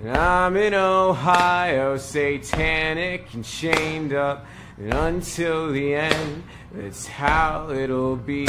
And I'm in Ohio, satanic and chained up. And until the end, that's how it'll be.